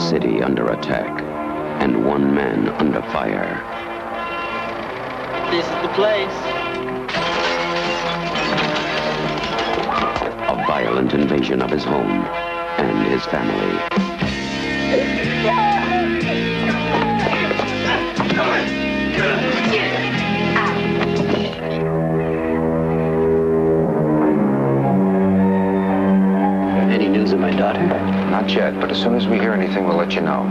city under attack and one man under fire. This is the place. A violent invasion of his home and his family. Not yet, but as soon as we hear anything, we'll let you know.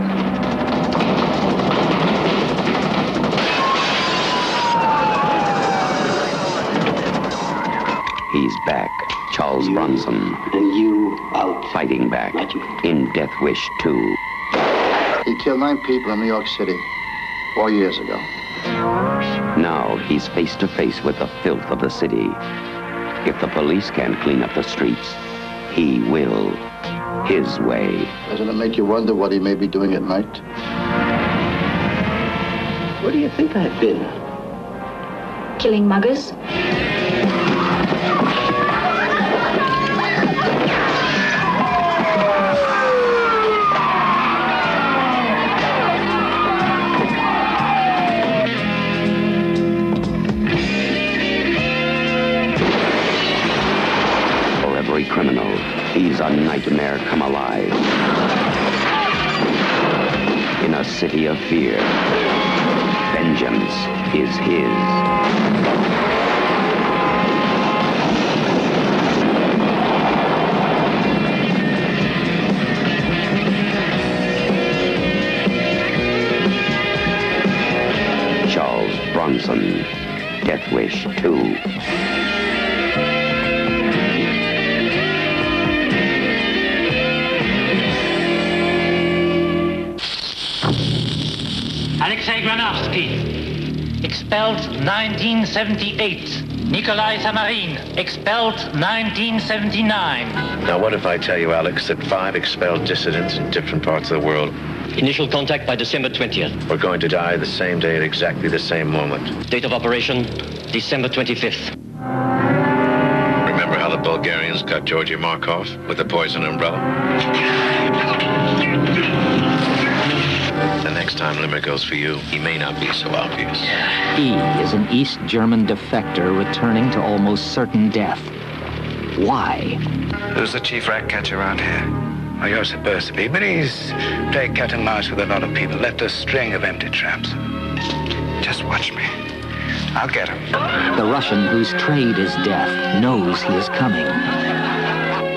He's back. Charles Bronson. And you out. Fighting back in Death Wish 2. He killed nine people in New York City four years ago. Now he's face to face with the filth of the city. If the police can't clean up the streets, he will. His way. Doesn't it make you wonder what he may be doing at night? Where do you think I've been? Killing muggers? Nightmare come alive. In a city of fear, vengeance is his. Charles Bronson, Death Wish 2. Alexei Granovsky, expelled 1978. Nikolai Samarin, expelled 1979. Now, what if I tell you, Alex, that five expelled dissidents in different parts of the world Initial contact by December 20th. We're going to die the same day at exactly the same moment? Date of operation, December 25th. Remember how the Bulgarians cut Georgy Markov with the poison umbrella? Time Limmer goes for you, he may not be so obvious. He is an East German defector returning to almost certain death. Why? Who's the chief rat catcher around here? Oh, you're supposed to be, but he's played cat and mouse with a lot of people, left a string of empty traps. Just watch me. I'll get him. The Russian whose trade is death knows he is coming.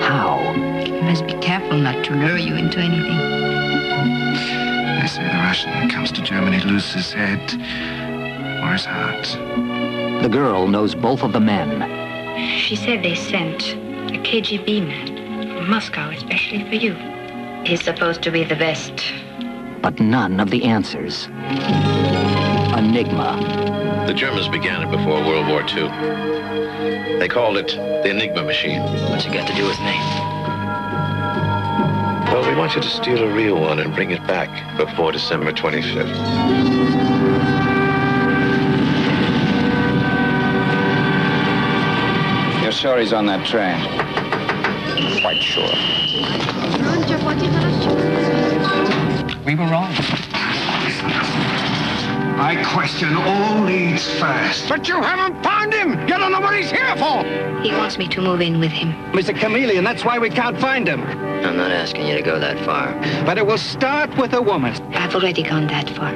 How? You must be careful not to lure you into anything. They say the Russian that comes to Germany loses his head or his heart. The girl knows both of the men. She said they sent a KGB man from Moscow especially for you. He's supposed to be the best. but none of the answers. Enigma. The Germans began it before World War II. They called it the Enigma machine. What's it got to do with me? Well, we want you to steal a real one and bring it back before December 25th. You're sure he's on that train? Quite sure. We were wrong. I question all leads first. But you haven't found him! You don't know what he's here for! He wants me to move in with him. He's a chameleon, that's why we can't find him. I'm not asking you to go that far. But it will start with a woman. I've already gone that far.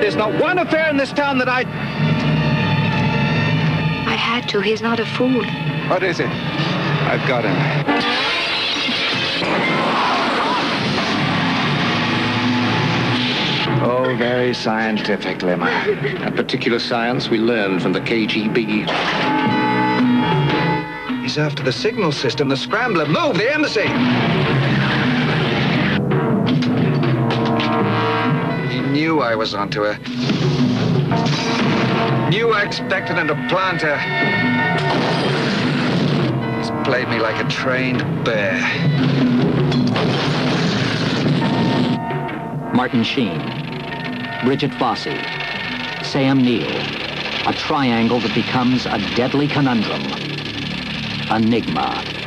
There's not one affair in this town that I... I had to. He's not a fool. What is it? I've got him. Very scientific, Limmer. That particular science we learned from the KGB. He's after the signal system, the scrambler. Move, the embassy! He knew I was onto her. Knew I expected him to plant her. He's played me like a trained bear. Martin Sheen. Brigitte Fossey. Sam Neill. A triangle that becomes a deadly conundrum. Enigma.